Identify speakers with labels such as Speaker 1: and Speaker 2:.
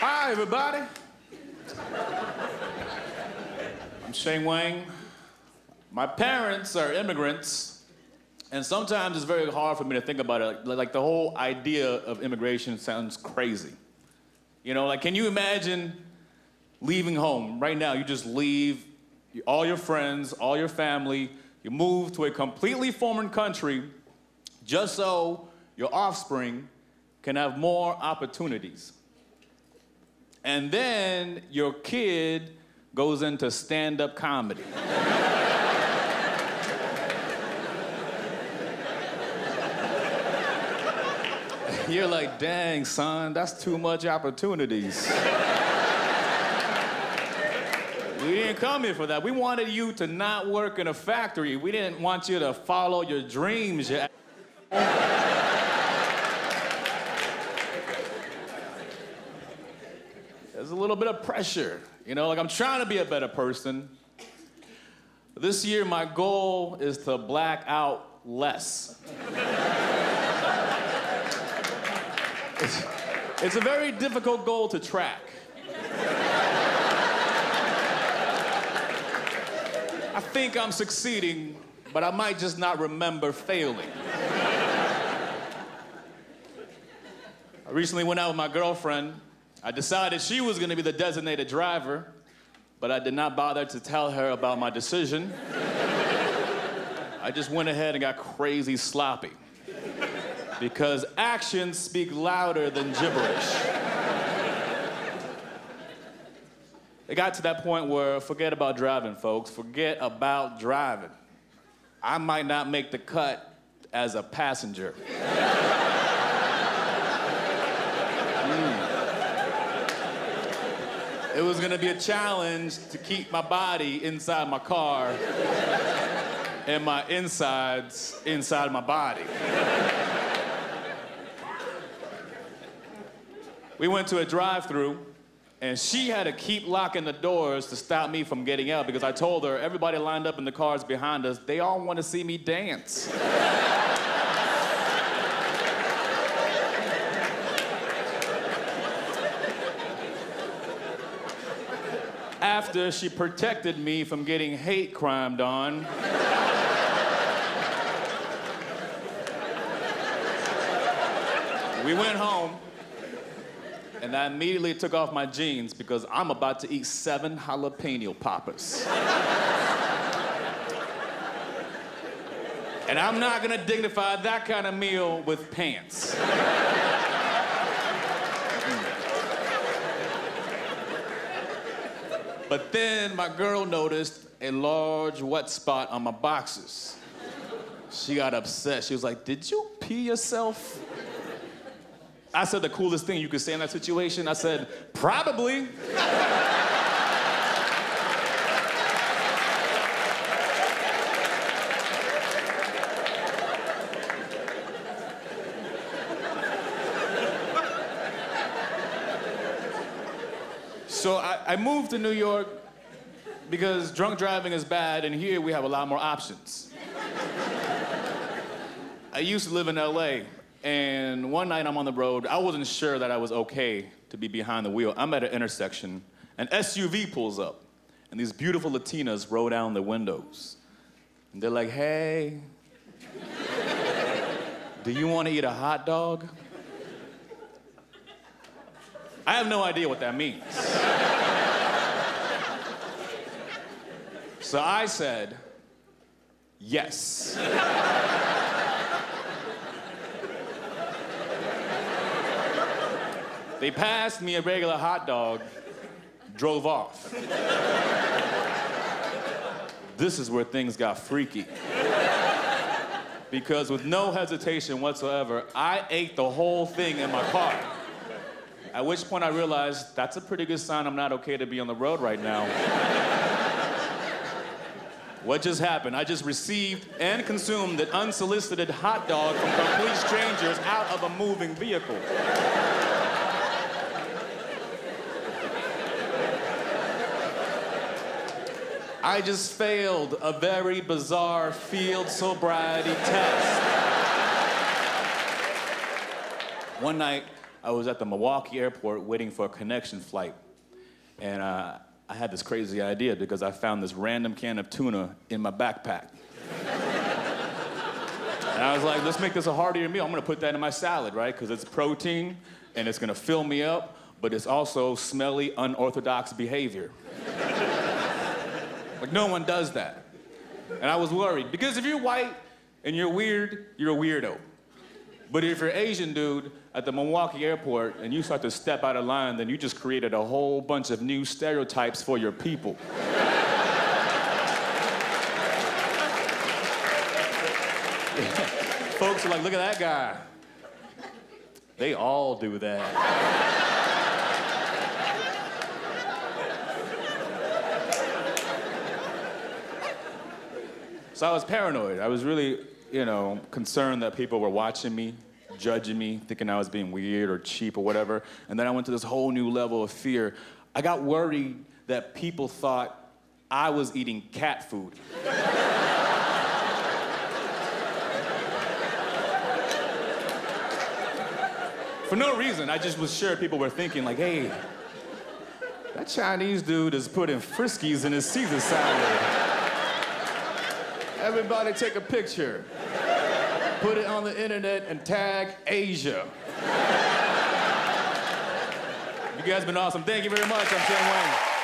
Speaker 1: Hi, everybody. I'm Sheng Wang. My parents are immigrants, and sometimes it's very hard for me to think about it. Like, like the whole idea of immigration sounds crazy. You know, like, can you imagine leaving home right now? You just leave all your friends, all your family, you move to a completely foreign country just so your offspring can have more opportunities. And then your kid goes into stand up comedy. You're like, dang, son, that's too much opportunities. we didn't come here for that. We wanted you to not work in a factory. We didn't want you to follow your dreams. There's a little bit of pressure. You know, like I'm trying to be a better person. This year, my goal is to black out less. it's, it's a very difficult goal to track. I think I'm succeeding, but I might just not remember failing. I recently went out with my girlfriend I decided she was going to be the designated driver, but I did not bother to tell her about my decision. I just went ahead and got crazy sloppy. Because actions speak louder than gibberish. It got to that point where forget about driving, folks. Forget about driving. I might not make the cut as a passenger. It was gonna be a challenge to keep my body inside my car and my insides inside my body. We went to a drive through and she had to keep locking the doors to stop me from getting out because I told her everybody lined up in the cars behind us, they all want to see me dance. After she protected me from getting hate crimed on. we went home, and I immediately took off my jeans because I'm about to eat seven jalapeno poppers. and I'm not gonna dignify that kind of meal with pants. But then my girl noticed a large wet spot on my boxes. She got upset. She was like, Did you pee yourself? I said the coolest thing you could say in that situation. I said, Probably. So I, I moved to New York because drunk driving is bad, and here we have a lot more options. I used to live in LA, and one night I'm on the road. I wasn't sure that I was okay to be behind the wheel. I'm at an intersection, an SUV pulls up, and these beautiful Latinas roll down their windows. And they're like, hey, do you want to eat a hot dog? I have no idea what that means. So I said, yes. they passed me a regular hot dog, drove off. this is where things got freaky. Because with no hesitation whatsoever, I ate the whole thing in my car. At which point I realized that's a pretty good sign I'm not okay to be on the road right now. What just happened? I just received and consumed an unsolicited hot dog from complete strangers out of a moving vehicle. I just failed a very bizarre field sobriety test. One night, I was at the Milwaukee airport waiting for a connection flight. And uh, I had this crazy idea because I found this random can of tuna in my backpack. and I was like, let's make this a heartier meal. I'm gonna put that in my salad, right? Because it's protein and it's gonna fill me up, but it's also smelly, unorthodox behavior. like, no one does that. And I was worried because if you're white and you're weird, you're a weirdo. But if you're Asian dude at the Milwaukee airport and you start to step out of line, then you just created a whole bunch of new stereotypes for your people. Folks are like, look at that guy. They all do that. So I was paranoid. I was really, you know, concerned that people were watching me, judging me, thinking I was being weird or cheap or whatever. And then I went to this whole new level of fear. I got worried that people thought I was eating cat food. For no reason, I just was sure people were thinking, like, hey, that Chinese dude is putting Friskies in his Caesar salad. Everybody take a picture. Put it on the internet and tag Asia. you guys have been awesome. Thank you very much. I'm Sheng Wang.